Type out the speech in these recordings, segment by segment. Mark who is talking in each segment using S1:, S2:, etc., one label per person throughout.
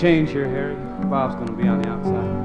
S1: change here, Harry. Bob's going to be on the outside.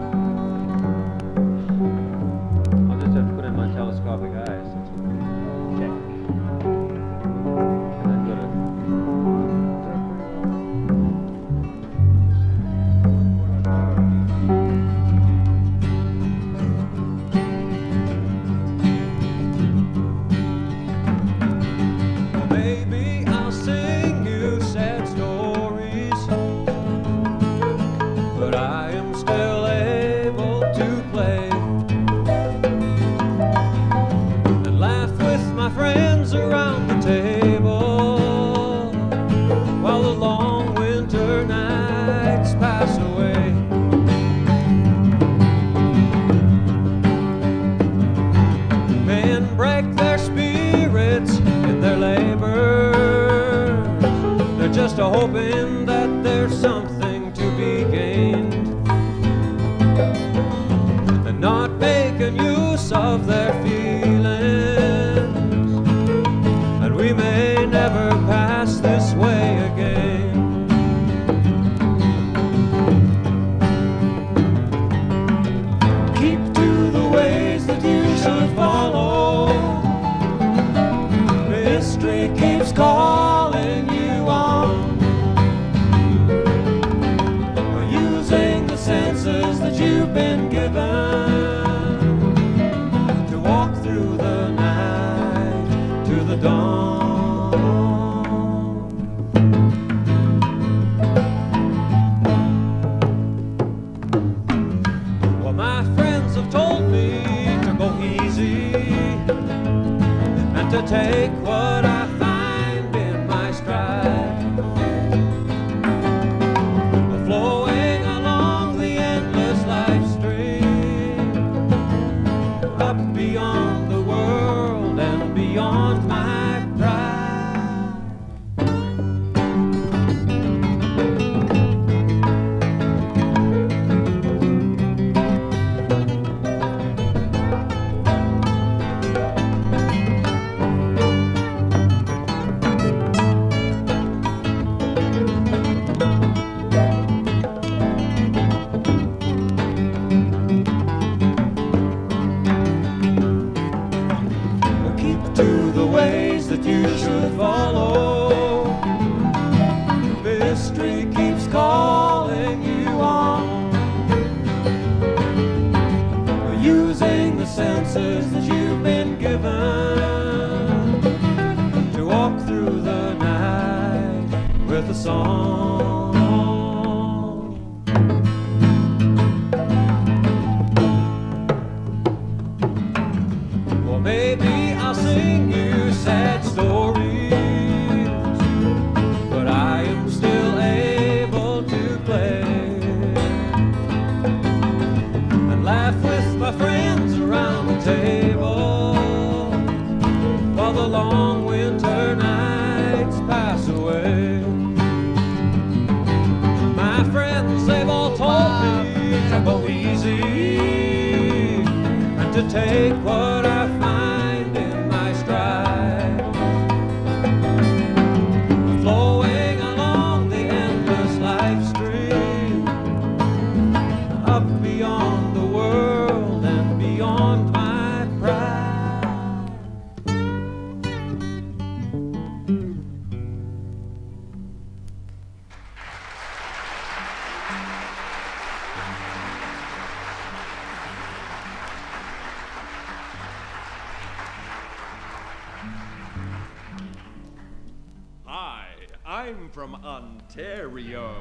S2: Ontario.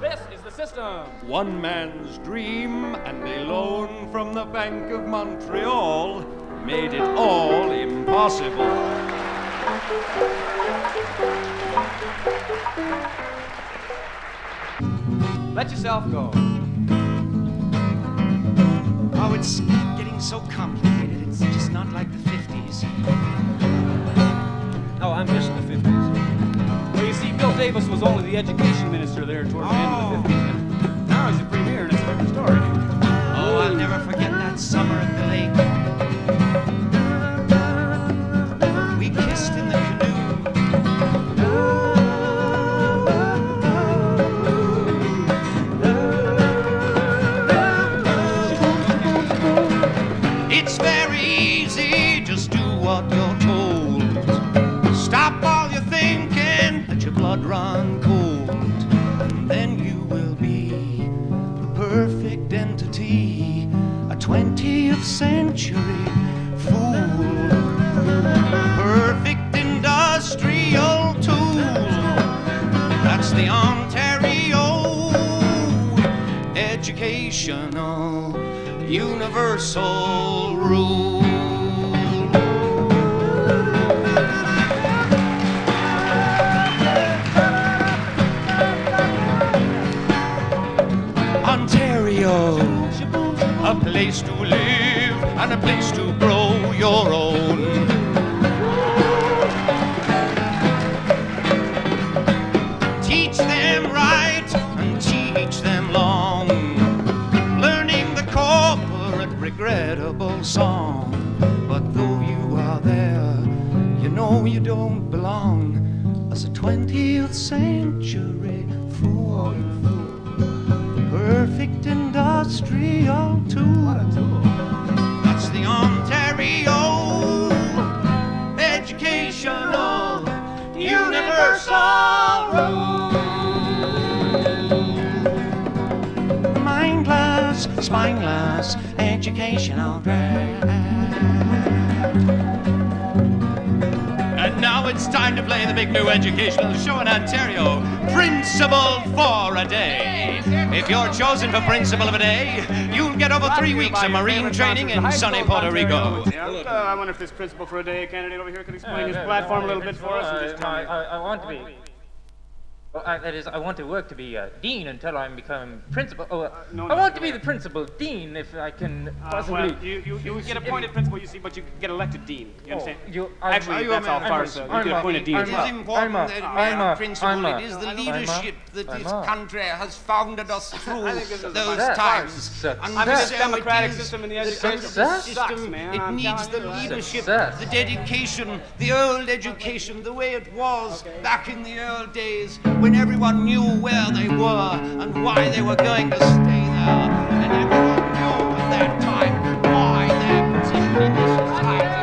S3: This is the system.
S2: One man's dream and a loan from the Bank of Montreal made it all impossible.
S1: Let yourself go.
S4: Oh, it's getting so complicated. It's just not like the 50s.
S1: Oh, I miss the 50s see, Bill Davis was only the education minister there toward the oh. end of the 50s. Now he's the premier, and it's a different story.
S4: Oh, I'll never forget that summer
S3: educational, universal rule. Ontario, a place to live and a place to rule. Mindless, spineless, educational drag. Now it's time to play the big new educational show in Ontario, Principal for a Day. If you're chosen for Principal of a Day, you'll get over three weeks of marine training in sunny Puerto Rico.
S5: Yeah, uh, I wonder if this principal for a day candidate over here could explain his platform a little bit for us. and just tell
S6: I, I, I want to be. Well, I, that is, I want to work to be a dean until I become principal. Oh, uh,
S5: no,
S6: I
S5: no,
S6: want to be
S5: no.
S6: the principal dean if I can
S5: Uh,
S6: possibly.
S5: well, you, you, you get appointed principal, you see, but you get elected dean. You understand?
S6: Oh, you- I'm-
S5: Actually, that's all
S6: man-
S5: farce.
S6: I'm
S5: uh,
S6: a-
S5: You get appointed dean
S6: I'm
S5: as well.
S3: is important
S6: I'm a-
S3: that
S6: I'm
S3: man
S6: a-
S3: principle,
S6: I'm a-
S3: it is the
S6: I'm a-
S3: leadership that this country has founded us through
S5: think this is a
S3: those times.
S6: Success.
S3: And
S5: I mean, this democratic system in the
S3: the
S5: education
S3: system. It needs the leadership, the dedication, the old education, the way it was back in the old days when everyone knew where they were and why they were going to stay there. And everyone knew at that time why position in this society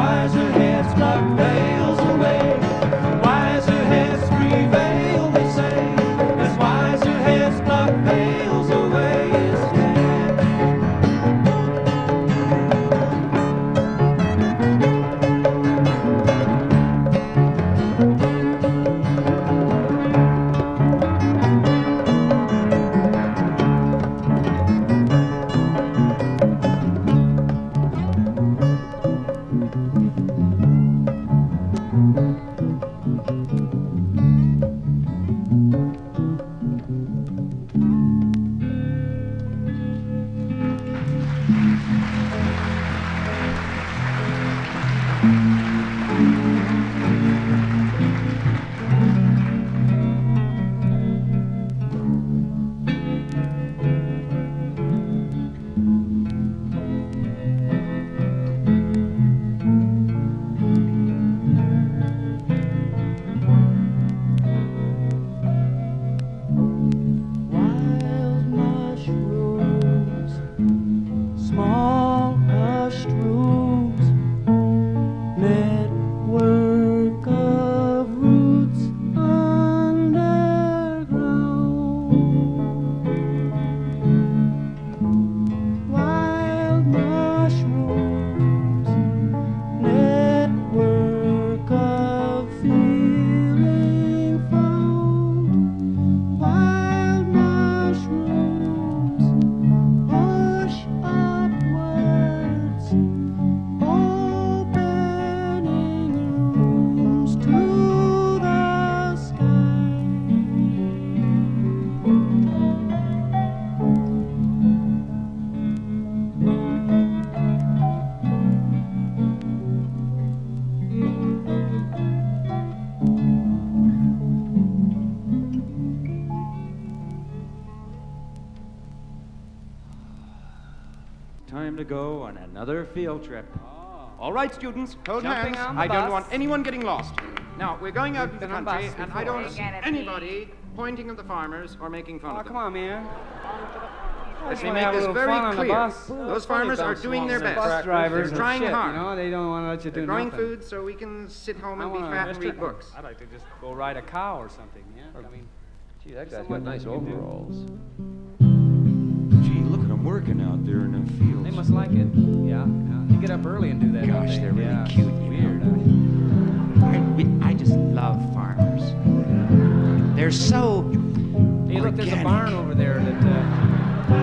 S7: wiser heads
S8: like
S6: that. Right, students, hold
S3: Jumping
S6: hands. I don't
S3: bus.
S6: want anyone getting lost. Now, we're going out into the country,
S3: bus
S6: and I don't see anybody pointing at the farmers or making fun
S3: Oh,
S6: of them.
S3: come on, man.
S6: Let
S3: just
S6: me make this very
S3: fun on the
S6: clear.
S3: bus.
S6: Those farmers are doing their best.
S3: Bus drivers
S6: They're trying
S3: shit,
S6: hard.
S3: You know, they don't want to let you
S6: They're
S3: do
S6: growing
S3: nothing.
S6: food so we can sit home
S3: I
S6: and be fat and read books.
S3: I'd like to just go ride a cow or something. Yeah. I mean,
S1: Gee, that guy's got nice
S3: you can do.
S1: overalls.
S8: Gee, look at them working out there in the fields.
S3: they must like it. Yeah. yeah. They get up early and do that.
S8: Gosh,
S3: they?
S8: they're really
S3: yeah.
S8: cute,
S3: Weird.
S2: I, we- I just love farmers. They're so.
S3: Hey, look, there's a barn over there that. Uh,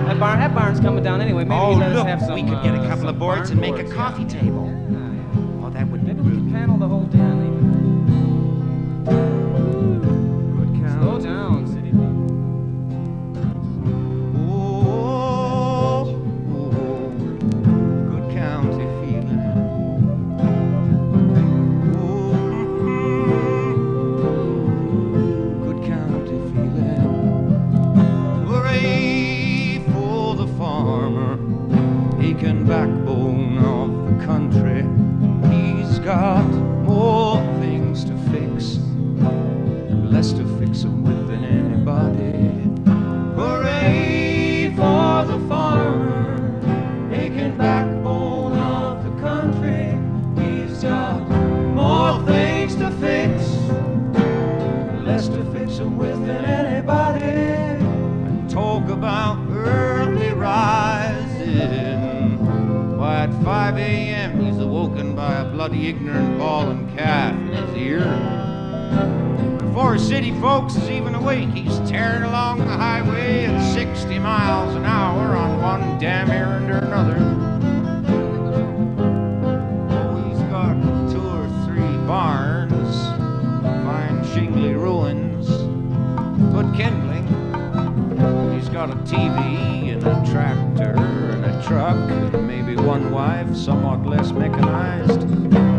S3: that barn, that barn's coming down anyway. Maybe
S2: oh,
S3: let us have some.
S2: we could get a
S3: uh,
S2: couple
S3: some
S2: of boards and make a coffee
S3: yeah.
S2: table.
S3: Yeah.
S2: 5 a.m., he's awoken by a bloody ignorant bawling calf in his ear. Before city folks is even awake, he's tearing along the highway at 60 miles an hour on one damn errand or another. Oh, he's got two or three barns, fine shingly ruins, good kindling. He's got a TV and a tractor and truck, maybe one wife, somewhat less mechanized.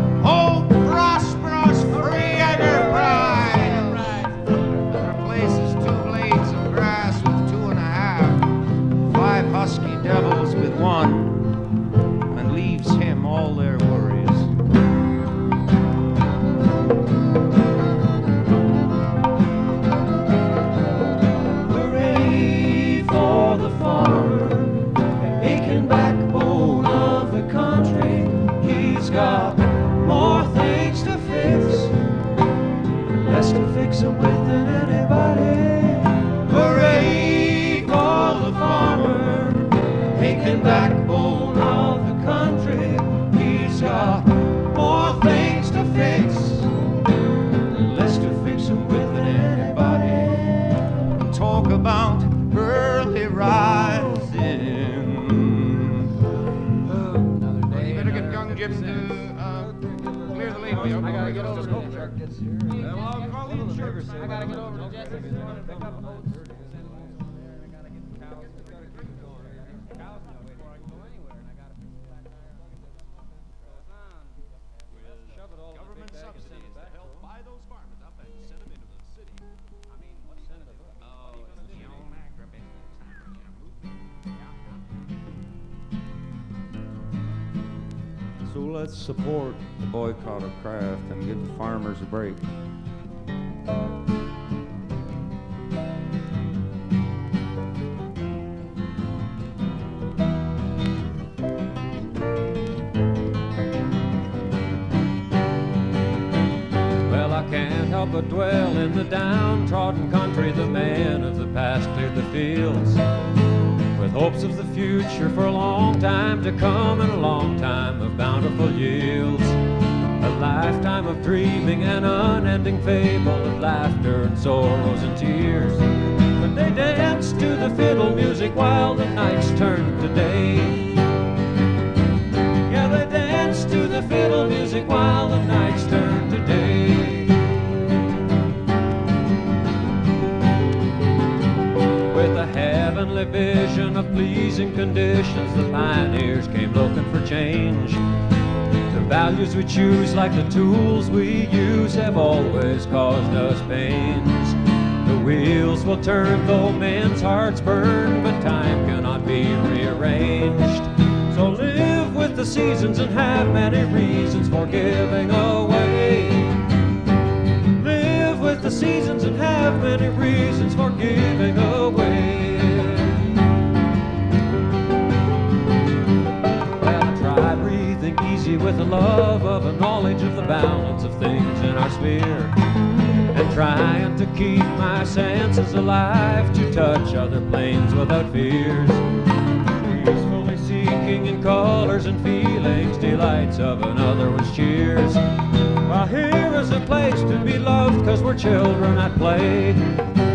S8: So let's support the boycott of Kraft and give the farmers a break.
S1: But dwell in the downtrodden country. The man of the past cleared the fields with hopes of the future for a long time to come and a long time of bountiful yields. A lifetime of dreaming, and unending fable of laughter and sorrows and tears. But they danced to the fiddle music while the nights turned to day. Yeah, they danced to the fiddle music while the nights turned pleasing conditions, the pioneers came looking for change. The values we choose, like the tools we use, have always caused us pains. The wheels will turn though men's hearts burn, but time cannot be rearranged. So live with the seasons and have many reasons for giving away. Live with the seasons and have many reasons for giving away. with a love of a knowledge of the balance of things in our sphere. And trying to keep my senses alive to touch other planes without fears. Peacefully seeking in colors and feelings delights of another was cheers. Well, here is a place to be loved, cause we're children at play.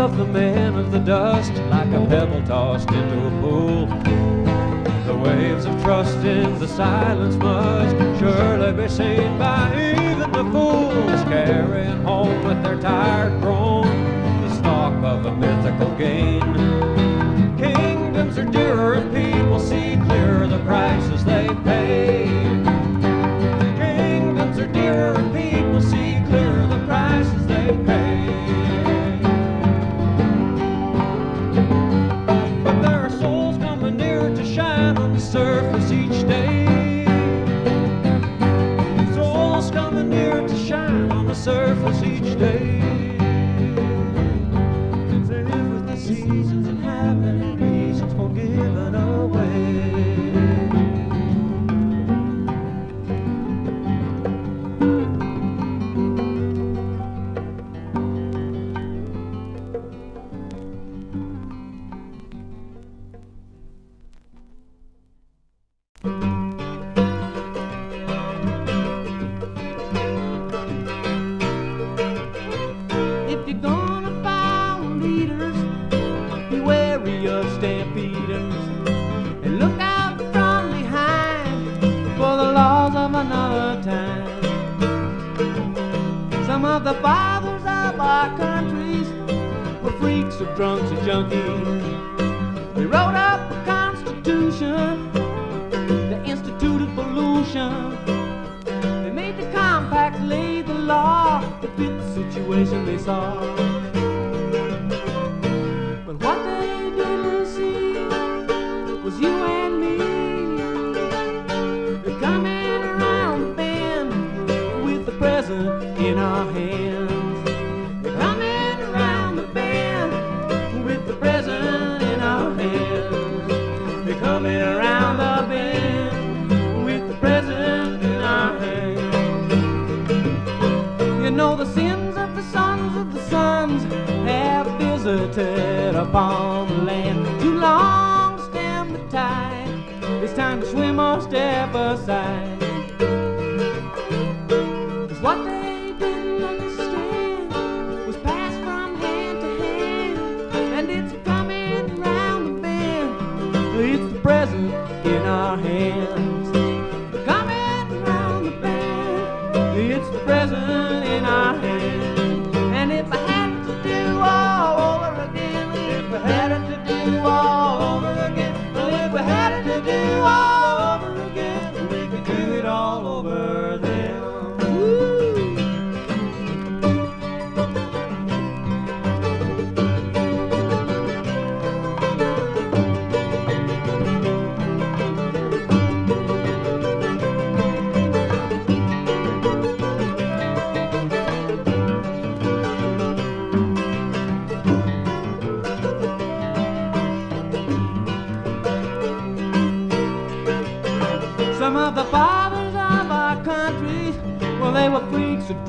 S1: of the man of the dust like a pebble tossed into a pool. The waves of trust in the silence must surely be seen by even the fools carrying home with their tired groan the stock of a mythical gain. Kingdoms are dearer and people see clearer the prices they pay.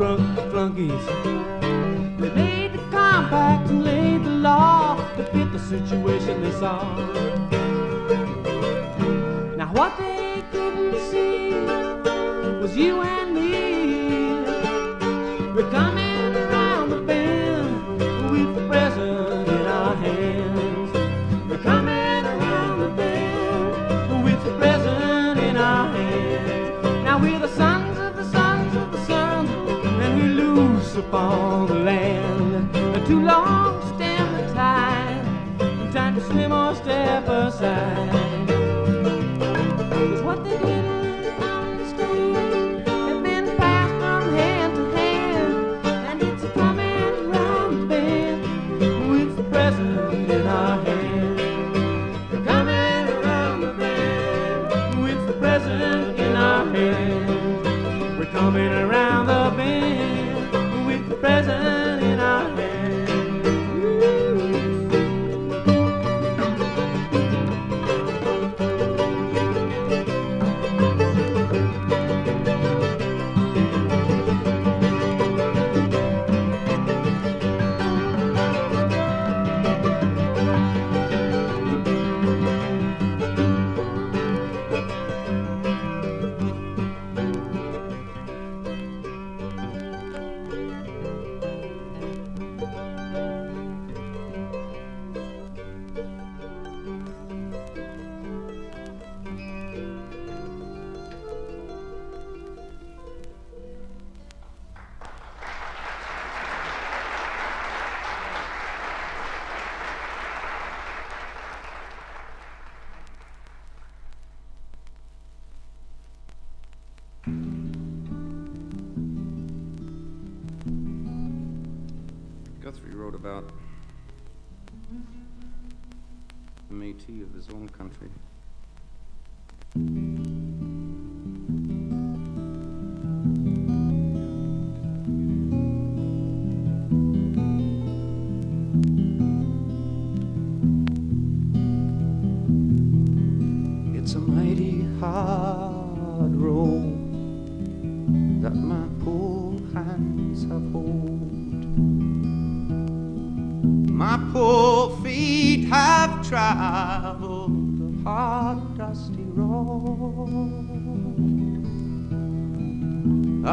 S3: drunk flunkies. They made the compact and laid the law to fit the situation they saw.
S2: Wrote about the Métis of his own country.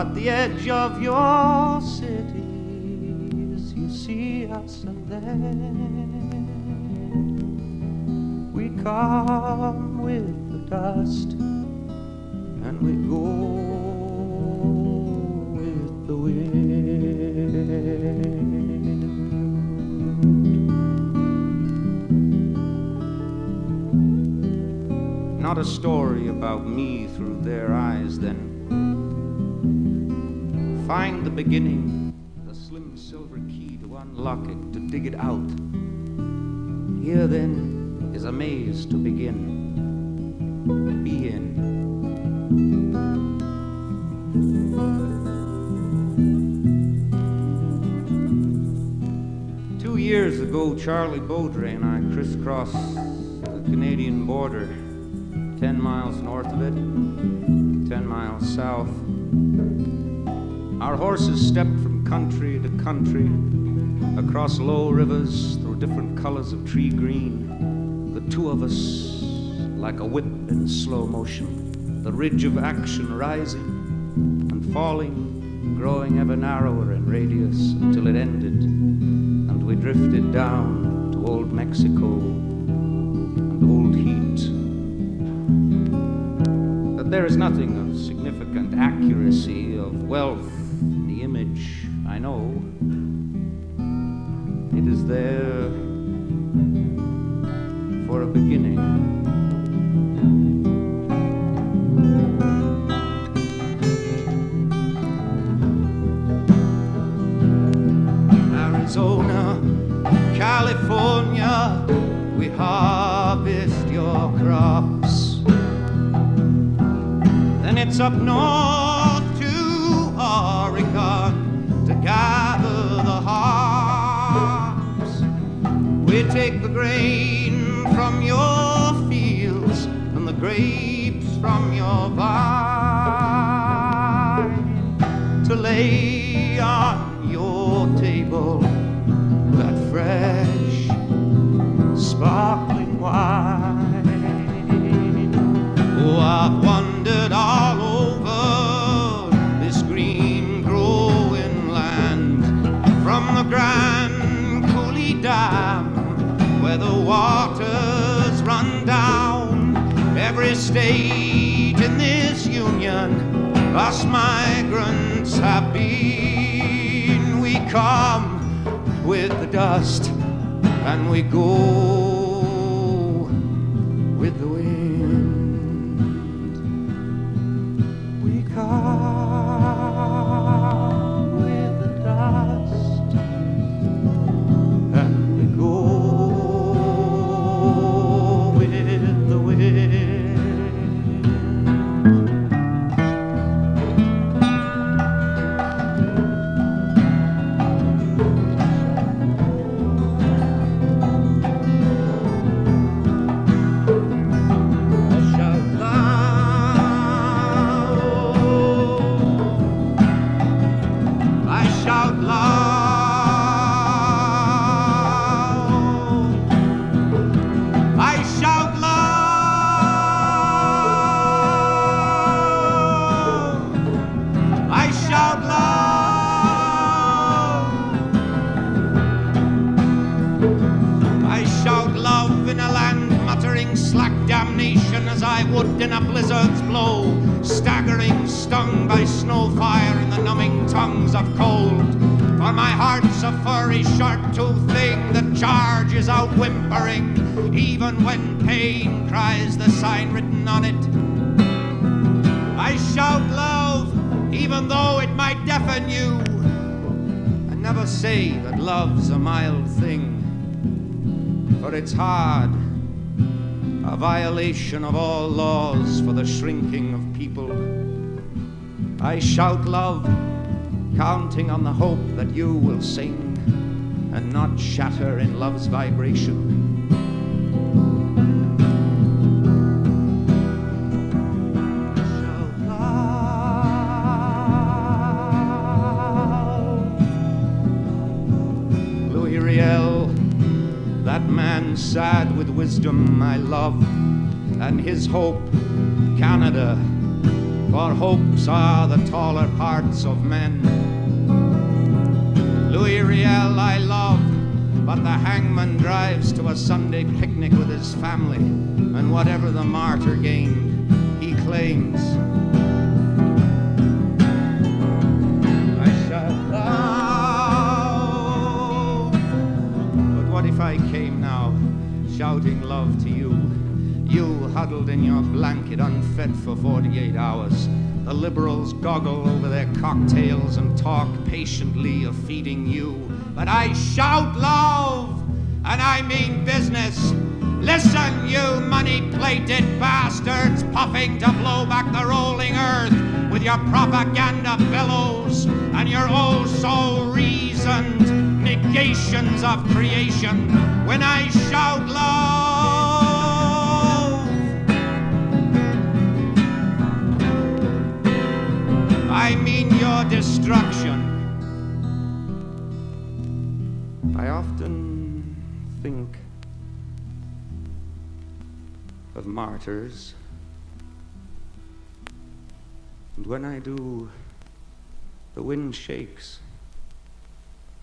S2: At the edge of your cities, you see us and then we come with the dust and we go with the wind. Not a story about me Find the beginning, the slim silver key to unlock it, to dig it out. Here then is a maze to begin. Be in. Two years ago, Charlie Bowdre and I crisscrossed the Canadian border, 10 miles north of it, 10 miles south. Our horses stepped from country to country, across low rivers, through different colors of tree green. The two of us, like a whip in slow motion, the ridge of action rising and falling, growing ever narrower in radius until it ended, and we drifted down to old Mexico and old heat. But there is nothing of significant accuracy, of wealth, image, I know. It is there for a beginning. Arizona, California, we harvest your crops. Then it's up north gather the hops. We take the grain from your fields and the grapes from your vine to lay on your table that fresh, sparkling waters run down every state in this union. Us migrants have been. We come with the dust and we go with the wind. For my heart's a furry, sharp-toothed thing that charges out whimpering, even when pain cries the sign written on it. I shout love, even though it might deafen you. And never say that love's a mild thing, for it's hard, a violation of all laws for the shrinking of people. I shout love, counting on the hope that you will sing and not shatter in love's vibration. Louis Riel, that man sad with wisdom I love, and his hope, Canada, for hopes are the taller parts of men. Louis Riel I love, but the hangman drives to a Sunday picnic with his family, and whatever the martyr gained, he claims. I shall love. But what if I came now, shouting love to you? You huddled in your blanket, unfed for 48 hours. The liberals goggle over their cocktails and talk patiently of feeding you. But I shout love, and I mean business. Listen, you money plated bastards, puffing to blow back the rolling earth with your propaganda bellows and your oh so reasoned negations of creation. When I shout love, I mean your destruction. I often think of martyrs. And when I do, the wind shakes.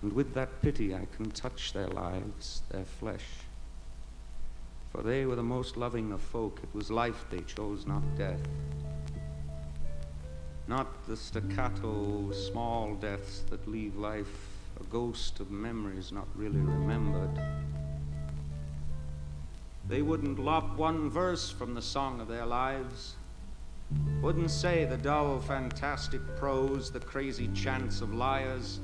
S2: And with that pity, I can touch their lives, their flesh. For they were the most loving of folk. It was life they chose, not death. Not the staccato small deaths that leave life a ghost of memories not really remembered. They wouldn't lop one verse from the song of their lives, wouldn't say the dull, fantastic prose, the crazy chants of liars.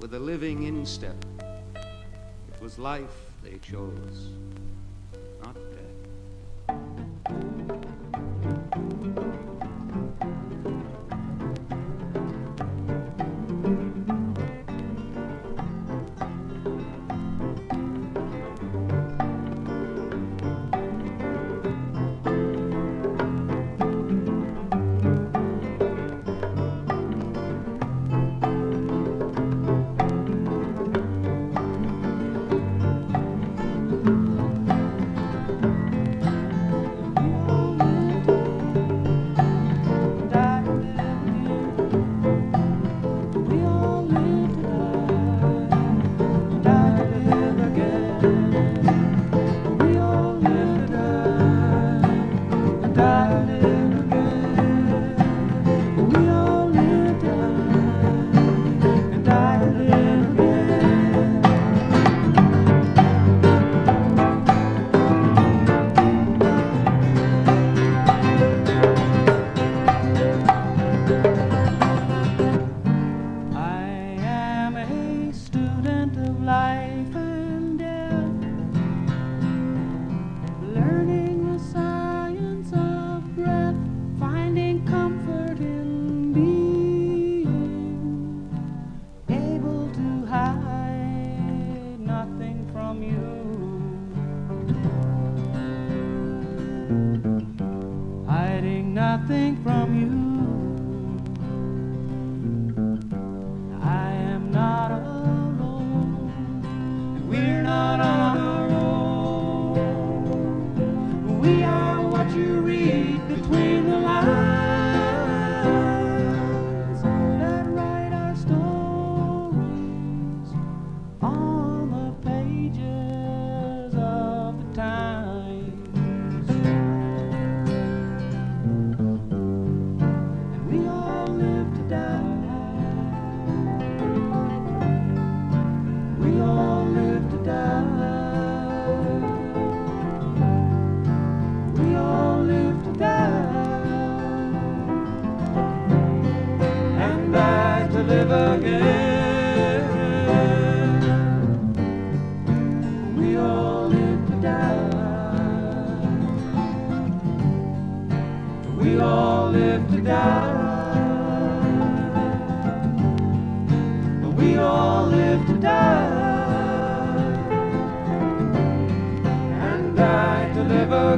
S2: With a living instep, it was life they chose,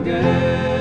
S7: I